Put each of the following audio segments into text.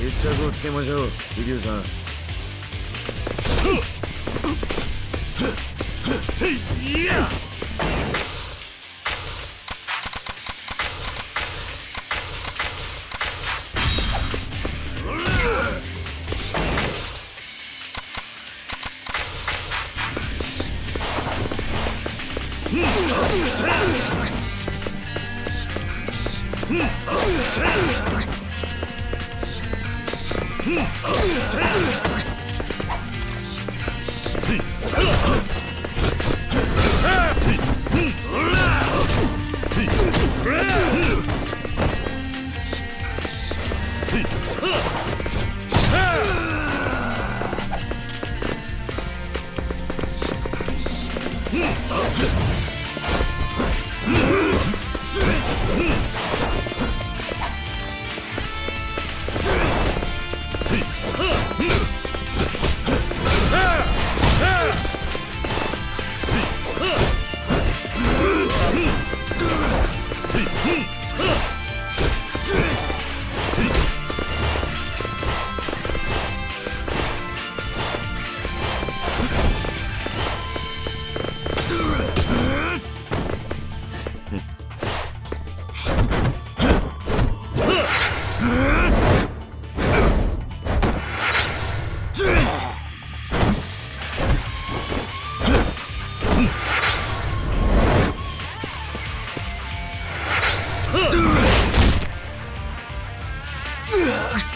一着をつけましょう。飛龍さん。せいや！うんハハハハ! Ugh.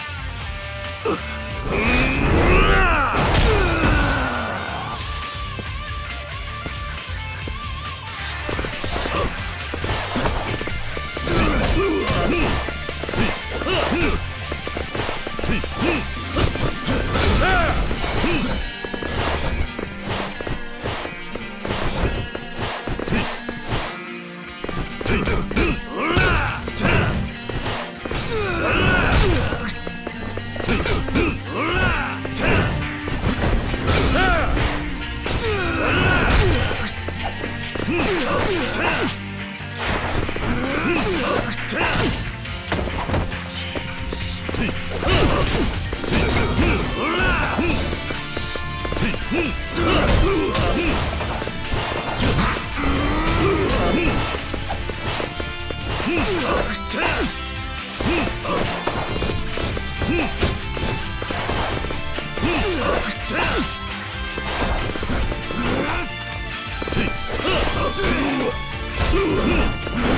Hmm. Uh -huh.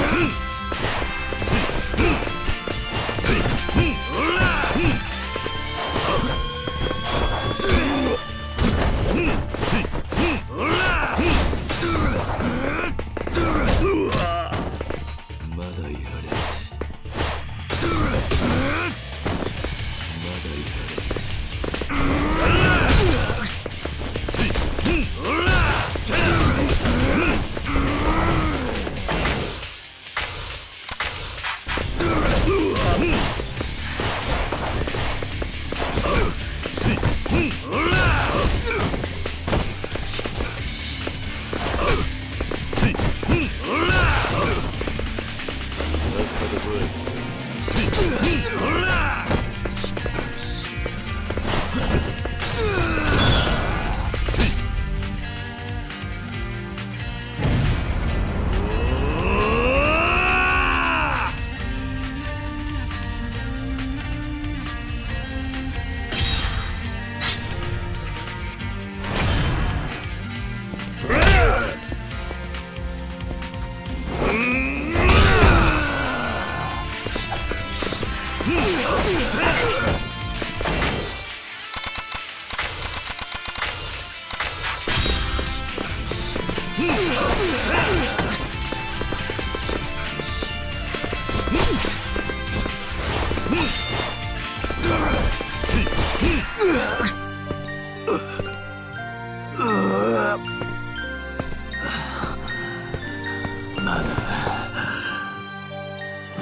for the word.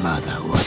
まだ終わ